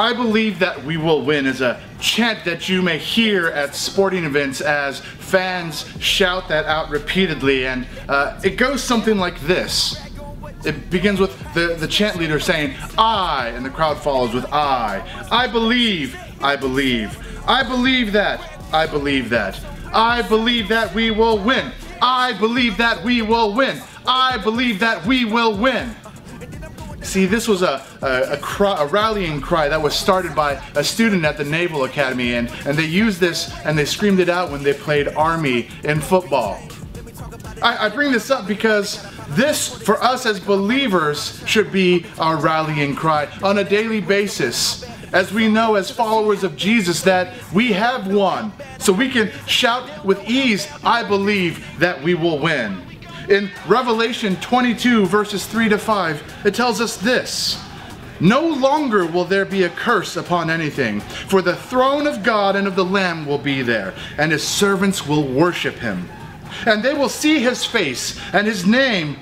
I believe that we will win is a chant that you may hear at sporting events as fans shout that out repeatedly, and uh, it goes something like this. It begins with the, the chant leader saying, I, and the crowd follows with I. I believe, I believe. I believe that, I believe that. I believe that we will win. I believe that we will win. I believe that we will win. See, this was a, a, a, cry, a, rallying cry that was started by a student at the Naval Academy, and, and they used this and they screamed it out when they played Army in football. I, I bring this up because this, for us as believers, should be our rallying cry on a daily basis. As we know, as followers of Jesus, that we have won. So we can shout with ease, I believe that we will win. In Revelation 22, verses 3 to 5, it tells us this. No longer will there be a curse upon anything, for the throne of God and of the Lamb will be there, and his servants will worship him and they will see his face, and his name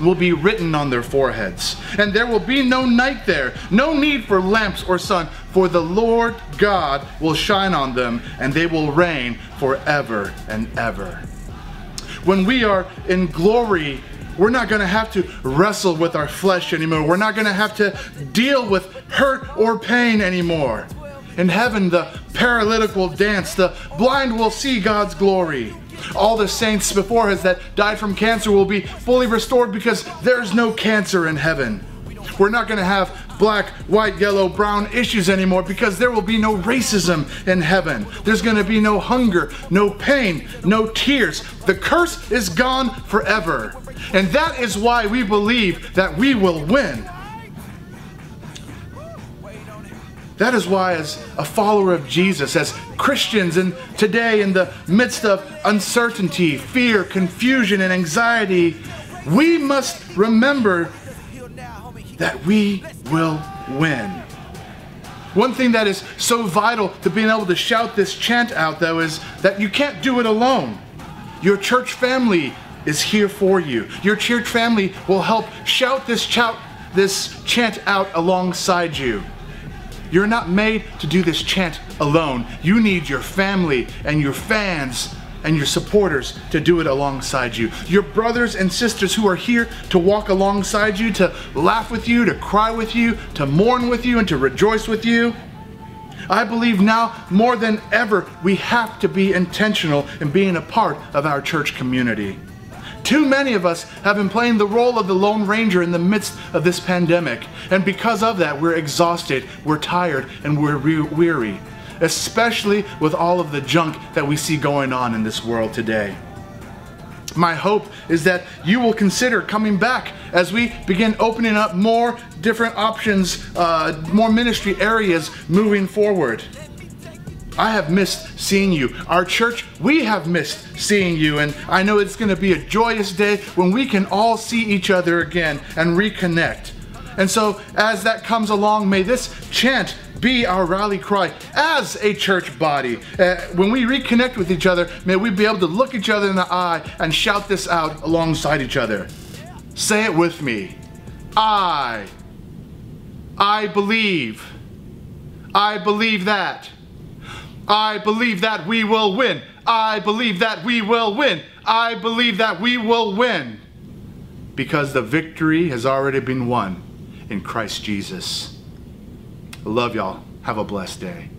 will be written on their foreheads. And there will be no night there, no need for lamps or sun, for the Lord God will shine on them, and they will reign forever and ever. When we are in glory, we're not going to have to wrestle with our flesh anymore. We're not going to have to deal with hurt or pain anymore. In heaven, the paralytic will dance, the blind will see God's glory. All the saints before us that died from cancer will be fully restored because there's no cancer in heaven. We're not going to have black, white, yellow, brown issues anymore because there will be no racism in heaven. There's going to be no hunger, no pain, no tears. The curse is gone forever. And that is why we believe that we will win. That is why, as a follower of Jesus, as Christians, and today in the midst of uncertainty, fear, confusion, and anxiety, we must remember that we will win. One thing that is so vital to being able to shout this chant out, though, is that you can't do it alone. Your church family is here for you. Your church family will help shout this, shout, this chant out alongside you. You're not made to do this chant alone. You need your family and your fans and your supporters to do it alongside you. Your brothers and sisters who are here to walk alongside you, to laugh with you, to cry with you, to mourn with you, and to rejoice with you. I believe now more than ever we have to be intentional in being a part of our church community. Too many of us have been playing the role of the Lone Ranger in the midst of this pandemic. And because of that, we're exhausted, we're tired, and we're weary, especially with all of the junk that we see going on in this world today. My hope is that you will consider coming back as we begin opening up more different options, uh, more ministry areas moving forward. I have missed seeing you. Our church, we have missed seeing you. And I know it's going to be a joyous day when we can all see each other again and reconnect. And so, as that comes along, may this chant be our rally cry as a church body. Uh, when we reconnect with each other, may we be able to look each other in the eye and shout this out alongside each other. Say it with me. I, I believe. I believe that. I believe that we will win. I believe that we will win. I believe that we will win. Because the victory has already been won in Christ Jesus. Love y'all. Have a blessed day.